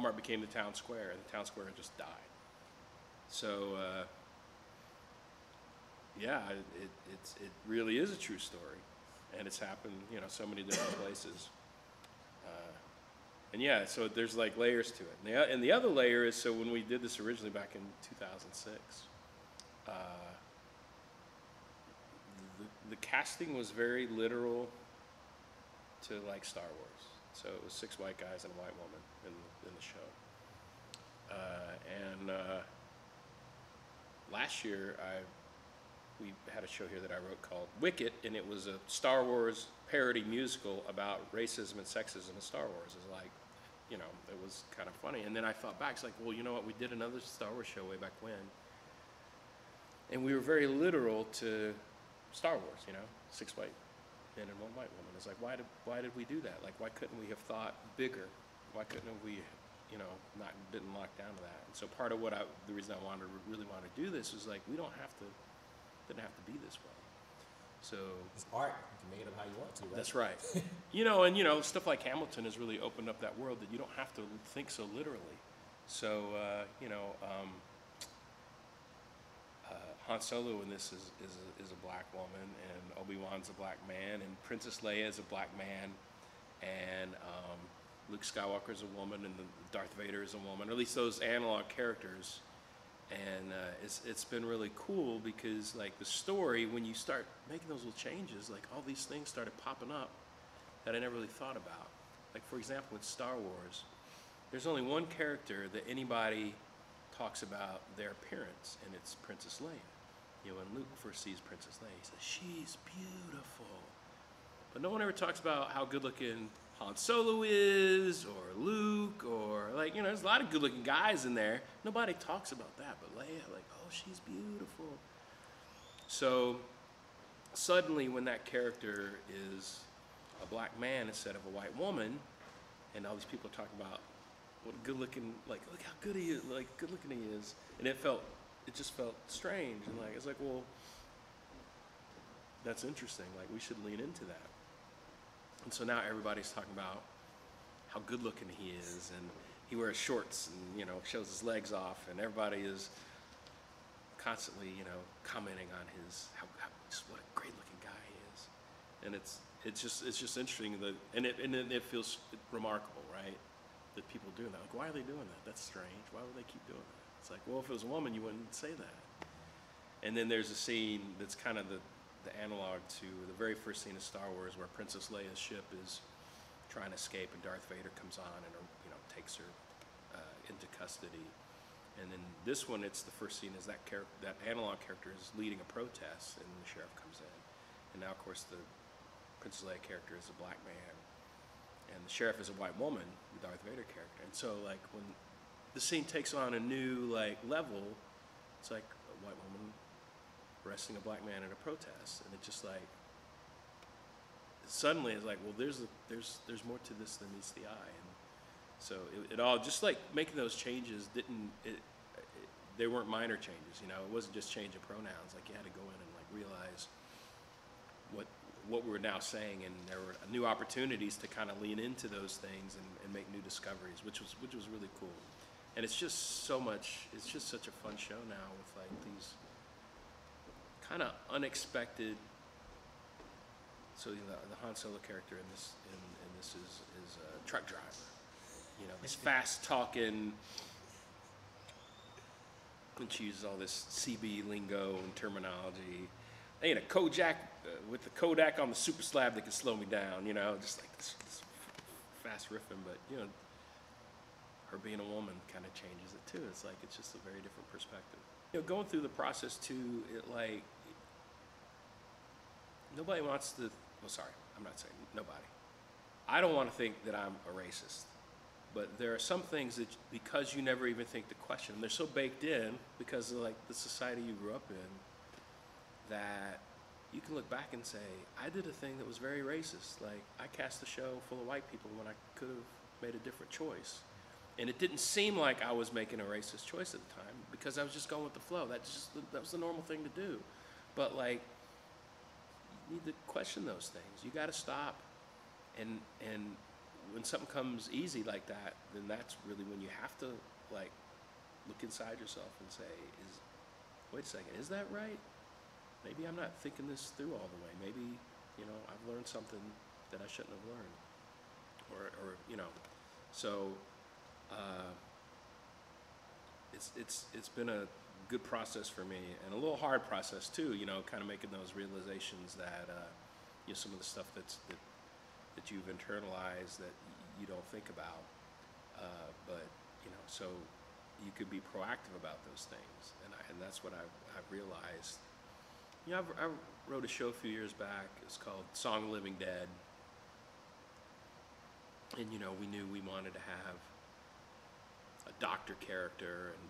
Walmart became the town square, and the town square just died. So, uh, yeah, it, it, it's, it really is a true story, and it's happened, you know, so many different places. Uh, and yeah, so there's like layers to it. And the, and the other layer is so when we did this originally back in 2006, uh, the, the casting was very literal to like Star Wars. So it was six white guys and a white woman in, in the show. Uh, and uh, last year, I we had a show here that I wrote called Wicket, and it was a Star Wars parody musical about racism and sexism in Star Wars. It's like, you know, it was kind of funny. And then I thought back, it's like, well, you know what? We did another Star Wars show way back when, and we were very literal to Star Wars. You know, six white and one white woman. It's like, why did why did we do that? Like, why couldn't we have thought bigger? Why couldn't we, you know, not didn't lock down to that? And so part of what I, the reason I wanted to really want to do this is like, we don't have to, didn't have to be this way. So It's art. You can make it up how you want to, right? that's right. you know, and you know, stuff like Hamilton has really opened up that world that you don't have to think so literally. So uh, you know, um, Han Solo in this is is a, is a black woman, and Obi Wan's a black man, and Princess Leia is a black man, and um, Luke Skywalker is a woman, and the Darth Vader is a woman. Or at least those analog characters and uh, it's it's been really cool because like the story when you start making those little changes like all these things started popping up that I never really thought about like for example with Star Wars there's only one character that anybody talks about their appearance and it's Princess Leia you know when Luke first sees Princess Leia he says she's beautiful but no one ever talks about how good looking Han Solo is, or Luke, or like, you know, there's a lot of good looking guys in there. Nobody talks about that, but Leia, like, oh, she's beautiful. So suddenly, when that character is a black man instead of a white woman, and all these people talk about what a good looking, like, look how good he is, like, good looking he is. And it felt, it just felt strange. And like, it's like, well, that's interesting. Like, we should lean into that. And so now everybody's talking about how good looking he is, and he wears shorts and you know shows his legs off, and everybody is constantly you know commenting on his how, how what a great looking guy he is, and it's it's just it's just interesting that and it and it feels remarkable, right? People doing that. Like, why are they doing that? That's strange. Why would they keep doing that? It's like, well, if it was a woman, you wouldn't say that. And then there's a scene that's kind of the, the analog to the very first scene of Star Wars where Princess Leia's ship is trying to escape and Darth Vader comes on and you know takes her uh, into custody. And then this one, it's the first scene is that char- that analog character is leading a protest and the sheriff comes in. And now, of course, the Princess Leia character is a black man and the sheriff is a white woman, the Darth Vader character. And so, like, when the scene takes on a new like level, it's like a white woman arresting a black man in a protest, and it just like suddenly it's like, well, there's a, there's there's more to this than meets the eye, and so it, it all just like making those changes didn't it, it they weren't minor changes, you know, it wasn't just changing pronouns. Like you had to go in and like realize what what we were now saying, and there were new opportunities to kind of lean into those things and, and make new discoveries, which was which was really cool. And it's just so much. It's just such a fun show now with like these kind of unexpected. So the, the Han Solo character in this in, in this is is a truck driver. You know, this fast talking. And she uses all this CB lingo and terminology. Ain't a Kojak uh, with the Kodak on the super slab that can slow me down. You know, just like this, this fast riffing, but you know, her being a woman kind of changes it too. It's like it's just a very different perspective. You know, going through the process too, it like nobody wants to. Well, sorry, I'm not saying nobody. I don't want to think that I'm a racist, but there are some things that because you never even think to question, they're so baked in because of like the society you grew up in that you can look back and say, I did a thing that was very racist. Like I cast a show full of white people when I could have made a different choice. And it didn't seem like I was making a racist choice at the time because I was just going with the flow. That's just that was the normal thing to do. But like you need to question those things. You got to stop and and when something comes easy like that, then that's really when you have to like look inside yourself and say, is wait a second, is that right? Maybe I'm not thinking this through all the way. Maybe, you know, I've learned something that I shouldn't have learned. Or, or you know, so uh, it's, it's, it's been a good process for me and a little hard process too, you know, kind of making those realizations that, uh, you know, some of the stuff that's, that, that you've internalized that you don't think about. Uh, but, you know, so you could be proactive about those things. And, I, and that's what I've, I've realized. You know, I've, I wrote a show a few years back. It's called Song of Living Dead. And, you know, we knew we wanted to have a doctor character and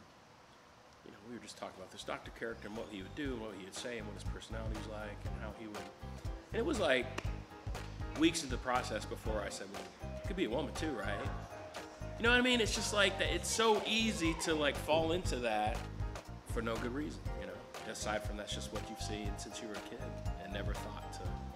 you know, we were just talking about this doctor character and what he would do and what he would say and what his personality was like and how he would. And it was like weeks into the process before I said, well, it could be a woman too, right? You know what I mean? It's just like that. It's so easy to like fall into that for no good reason. Aside from that's just what you've seen since you were a kid and never thought to.